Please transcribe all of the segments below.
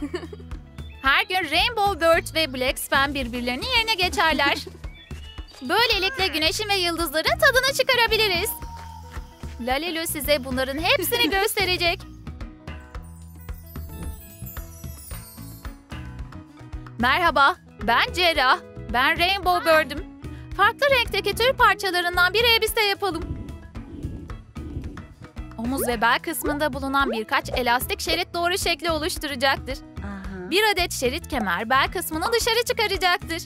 Her gün Rainbow Bird ve Black Swan birbirlerinin yerine geçerler. Böylelikle güneşin ve yıldızların tadını çıkarabiliriz. Lalilu size bunların hepsini gösterecek. Merhaba, ben Cera. Ben Rainbow Bird'üm. Farklı renkteki tür parçalarından bir elbise yapalım. Omuz ve bel kısmında bulunan birkaç elastik şerit doğru şekli oluşturacaktır. Bir adet şerit kemer bel kısmını dışarı çıkaracaktır.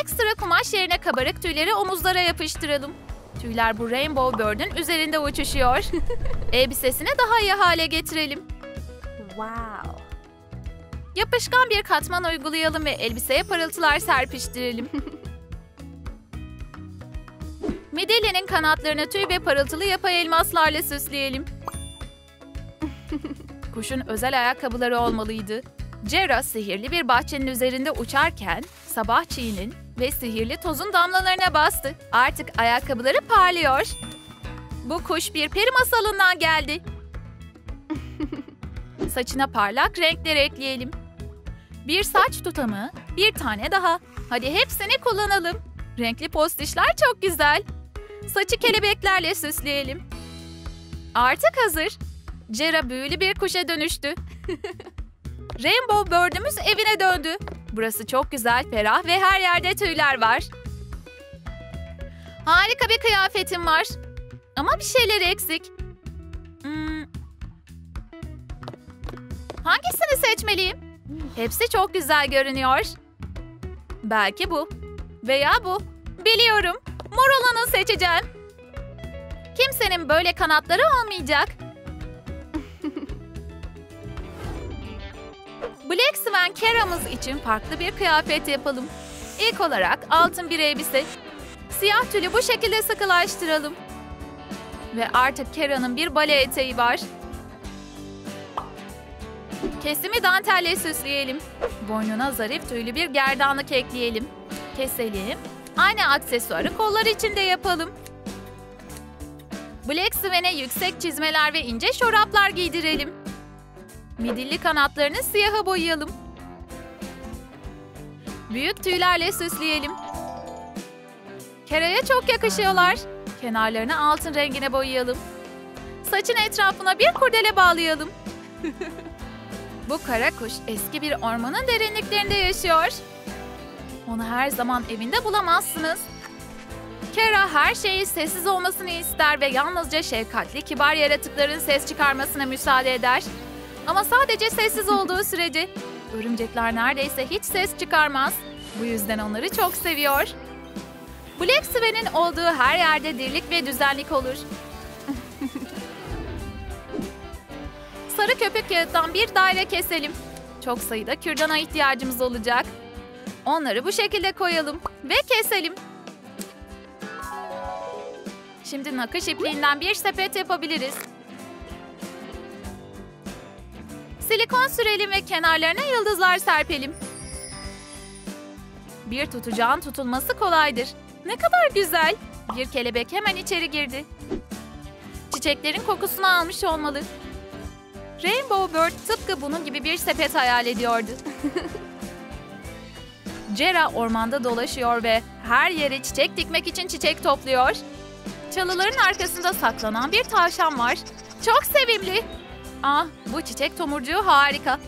Ekstra kumaş yerine kabarık tüyleri omuzlara yapıştıralım. Tüyler bu Rainbow Bird'ün üzerinde uçuşuyor. Elbisesini daha iyi hale getirelim. Wow. Yapışkan bir katman uygulayalım ve elbiseye parıltılar serpiştirelim. Midilli'nin kanatlarını tüy ve parıltılı yapay elmaslarla süsleyelim. Kuşun özel ayakkabıları olmalıydı. Cera sihirli bir bahçenin üzerinde uçarken sabah çiğinin ve sihirli tozun damlalarına bastı. Artık ayakkabıları parlıyor. Bu kuş bir peri masalından geldi. Saçına parlak renkler ekleyelim. Bir saç tutamı, bir tane daha. Hadi hepsini kullanalım. Renkli postişler çok güzel. Saçı kelebeklerle süsleyelim. Artık hazır. Cera büyülü bir kuşa dönüştü. Rainbow Bird'ümüz evine döndü. Burası çok güzel, ferah ve her yerde tüyler var. Harika bir kıyafetim var. Ama bir şeyler eksik. Hmm. Hangisini seçmeliyim? Hepsi çok güzel görünüyor. Belki bu. Veya bu. Biliyorum. Mor olanı seçeceğim. Kimsenin böyle kanatları olmayacak. Black Swan Kera'mız için farklı bir kıyafet yapalım. İlk olarak altın bir elbise. Siyah tülü bu şekilde sıkılaştıralım. Ve artık Kera'nın bir bale eteği var. Kesimi dantelle süsleyelim. Boynuna zarif tüylü bir gerdanlık ekleyelim. Keselim. Aynı aksesuarı kollar için de yapalım. Black Swan'e yüksek çizmeler ve ince şoraplar giydirelim. Midilli kanatlarını siyaha boyayalım. Büyük tüylerle süsleyelim. Kereye çok yakışıyorlar. Kenarlarını altın rengine boyayalım. Saçın etrafına bir kurdele bağlayalım. Bu kara kuş eski bir ormanın derinliklerinde yaşıyor. Onu her zaman evinde bulamazsınız. Kera her şeyi sessiz olmasını ister ve yalnızca şefkatli kibar yaratıkların ses çıkarmasına müsaade eder. Ama sadece sessiz olduğu sürece. Örümcekler neredeyse hiç ses çıkarmaz. Bu yüzden onları çok seviyor. Black Swan'in olduğu her yerde dirlik ve düzenlik olur. Sarı köpük kağıttan bir daire keselim. Çok sayıda kürdana ihtiyacımız olacak. Onları bu şekilde koyalım ve keselim. Şimdi nakış ipliğinden bir sepet yapabiliriz. Silikon sürelim ve kenarlarına yıldızlar serpelim. Bir tutucağın tutulması kolaydır. Ne kadar güzel. Bir kelebek hemen içeri girdi. Çiçeklerin kokusunu almış olmalı. Rainbow Bird tıpkı bunun gibi bir sepet hayal ediyordu. Cera ormanda dolaşıyor ve her yere çiçek dikmek için çiçek topluyor. Çalıların arkasında saklanan bir tavşan var. Çok sevimli. Ah, bu çiçek tomurcuğu harika.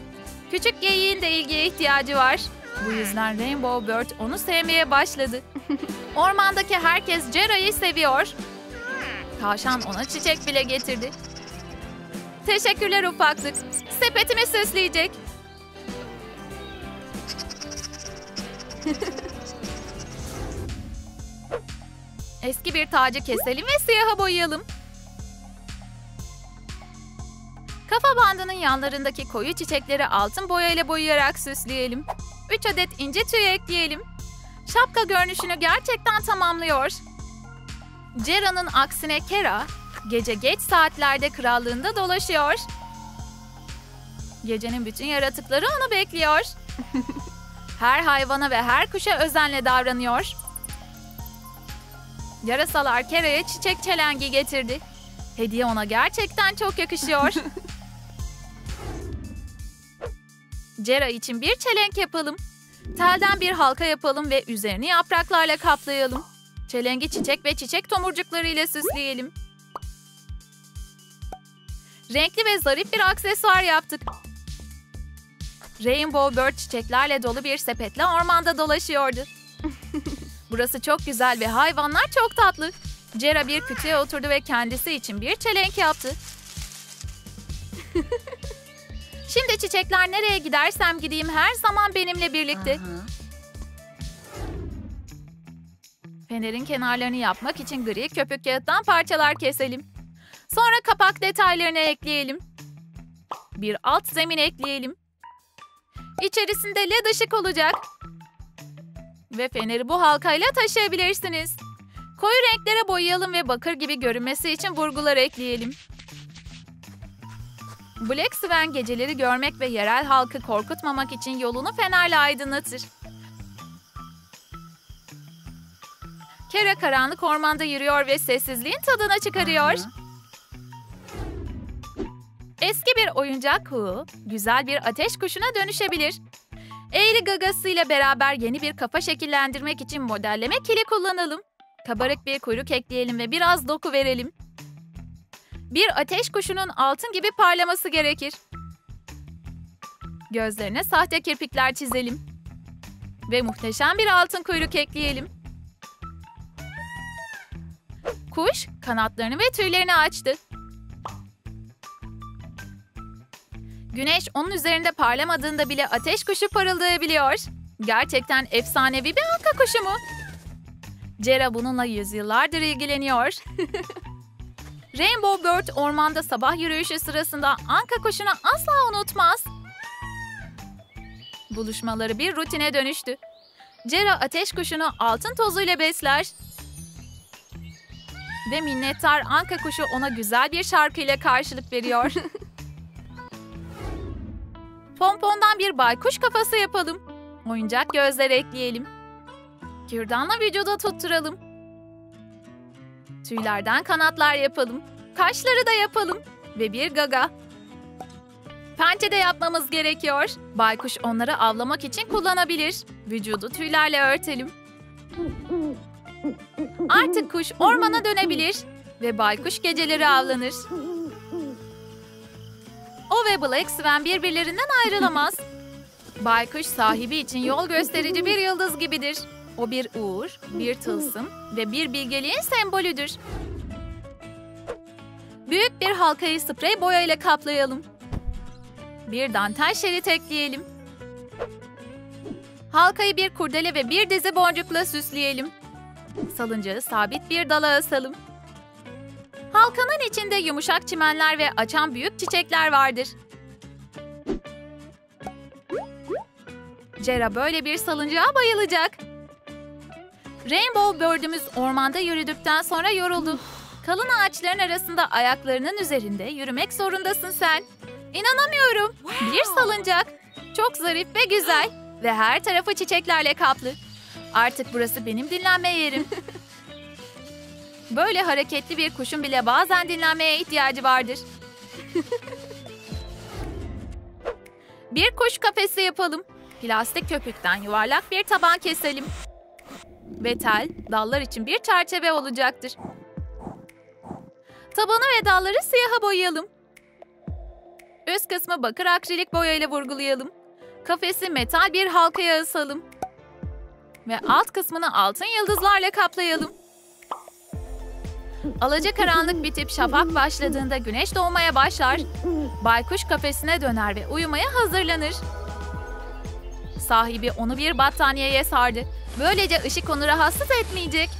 Küçük geyiğin de ilgiye ihtiyacı var. Bu yüzden Rainbow Bird onu sevmeye başladı. Ormandaki herkes Cera'yı seviyor. Tavşan ona çiçek bile getirdi. Teşekkürler ufaklık. Sepetimi süsleyecek. Eski bir tacı keselim ve siyaha boyayalım. Kafa bandının yanlarındaki koyu çiçekleri altın boyayla boyayarak süsleyelim. 3 adet ince tüy ekleyelim. Şapka görünüşünü gerçekten tamamlıyor. Cera'nın aksine Kera, gece geç saatlerde krallığında dolaşıyor. Gecenin bütün yaratıkları onu bekliyor. her hayvana ve her kuşa özenle davranıyor. Yarasalar Kera'ya çiçek çelengi getirdi. Hediye ona gerçekten çok yakışıyor. Cera için bir çelenk yapalım. Telden bir halka yapalım ve üzerini yapraklarla kaplayalım. Çelengi çiçek ve çiçek tomurcukları ile süsleyelim. Renkli ve zarif bir aksesuar yaptık. Rainbow Bird çiçeklerle dolu bir sepetle ormanda dolaşıyordu. Burası çok güzel ve hayvanlar çok tatlı. Cera bir kütüğe oturdu ve kendisi için bir çelenk yaptı. Şimdi çiçekler nereye gidersem gideyim her zaman benimle birlikte. Fenerin kenarlarını yapmak için gri köpük kağıttan parçalar keselim. Sonra kapak detaylarını ekleyelim. Bir alt zemin ekleyelim. İçerisinde led ışık olacak. Ve feneri bu halkayla taşıyabilirsiniz. Koyu renklere boyayalım ve bakır gibi görünmesi için vurgular ekleyelim. Black Swan geceleri görmek ve yerel halkı korkutmamak için yolunu fenerle aydınlatır. Kera karanlık ormanda yürüyor ve sessizliğin tadına çıkarıyor. Eski bir oyuncak Hu, güzel bir ateş kuşuna dönüşebilir. Eğri gagasıyla beraber yeni bir kafa şekillendirmek için modelleme kili kullanalım. Kabarık bir kuyruk ekleyelim ve biraz doku verelim. Bir ateş kuşunun altın gibi parlaması gerekir. Gözlerine sahte kirpikler çizelim. Ve muhteşem bir altın kuyruk ekleyelim. Kuş kanatlarını ve tüylerini açtı. Güneş onun üzerinde parlamadığında bile ateş kuşu parıldayabiliyor. Gerçekten efsanevi bir anka kuşu mu? Cera bununla yüzyıllardır ilgileniyor. Rainbow Bird ormanda sabah yürüyüşü sırasında anka kuşunu asla unutmaz. Buluşmaları bir rutine dönüştü. Cera ateş kuşunu altın tozuyla besler. Ve minnettar anka kuşu ona güzel bir şarkıyla karşılık veriyor. Pompondan bir baykuş kafası yapalım. Oyuncak gözler ekleyelim. Kürdanla vücuda tutturalım. Tüylerden kanatlar yapalım. Kaşları da yapalım. Ve bir gaga. Pençe de yapmamız gerekiyor. Baykuş onları avlamak için kullanabilir. Vücudu tüylerle örtelim. Artık kuş ormana dönebilir. Ve baykuş geceleri avlanır. O ve Black Swan birbirlerinden ayrılamaz. Baykuş sahibi için yol gösterici bir yıldız gibidir. O bir uğur, bir tılsım ve bir bilgeliğin sembolüdür. Büyük bir halkayı sprey boyayla kaplayalım. Bir dantel şerit ekleyelim. Halkayı bir kurdele ve bir dizi boncukla süsleyelim. Salıncağı sabit bir dala asalım. Halkanın içinde yumuşak çimenler ve açan büyük çiçekler vardır. Cera böyle bir salıncağa bayılacak. Rainbow Bird'ümüz ormanda yürüdükten sonra yoruldu. Kalın ağaçların arasında ayaklarının üzerinde yürümek zorundasın sen. İnanamıyorum. Bir salıncak. Çok zarif ve güzel. Ve her tarafı çiçeklerle kaplı. Artık burası benim dinlenme yerim. Böyle hareketli bir kuşun bile bazen dinlenmeye ihtiyacı vardır. bir kuş kafesi yapalım. Plastik köpükten yuvarlak bir taban keselim. Ve tel, dallar için bir çerçeve olacaktır. Tabanı ve dalları siyaha boyayalım. Üst kısmı bakır akrilik boyayla vurgulayalım. Kafesi metal bir halkaya asalım. Ve alt kısmını altın yıldızlarla kaplayalım. Alaca karanlık bitip şafak başladığında güneş doğmaya başlar. Baykuş kafesine döner ve uyumaya hazırlanır. Sahibi onu bir battaniyeye sardı. Böylece ışık onu rahatsız etmeyecek.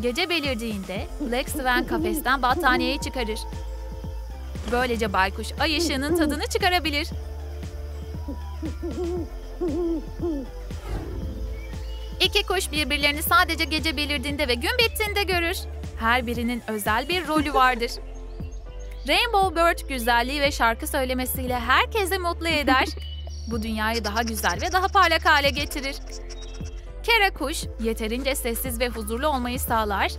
Gece belirdiğinde Black Swan kafesten battaniyeyi çıkarır. Böylece baykuş ay ışığının tadını çıkarabilir. İki kuş birbirlerini sadece gece belirdiğinde ve gün bittiğinde görür. Her birinin özel bir rolü vardır. Rainbow Bird güzelliği ve şarkı söylemesiyle herkesi mutlu eder. Bu dünyayı daha güzel ve daha parlak hale getirir. Kera kuş yeterince sessiz ve huzurlu olmayı sağlar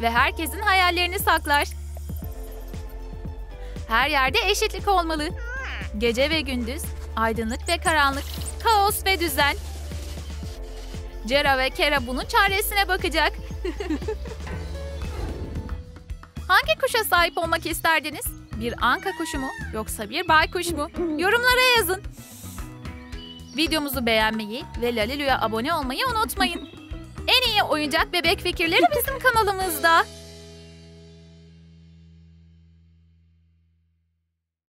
ve herkesin hayallerini saklar. Her yerde eşitlik olmalı. Gece ve gündüz, aydınlık ve karanlık, kaos ve düzen. Cera ve Kera bunun çaresine bakacak. Hangi kuşa sahip olmak isterdiniz? Bir anka kuşu mu yoksa bir baykuş mu? Yorumlara yazın. Videomuzu beğenmeyi ve Lalilu'ya abone olmayı unutmayın. En iyi oyuncak bebek fikirleri bizim kanalımızda.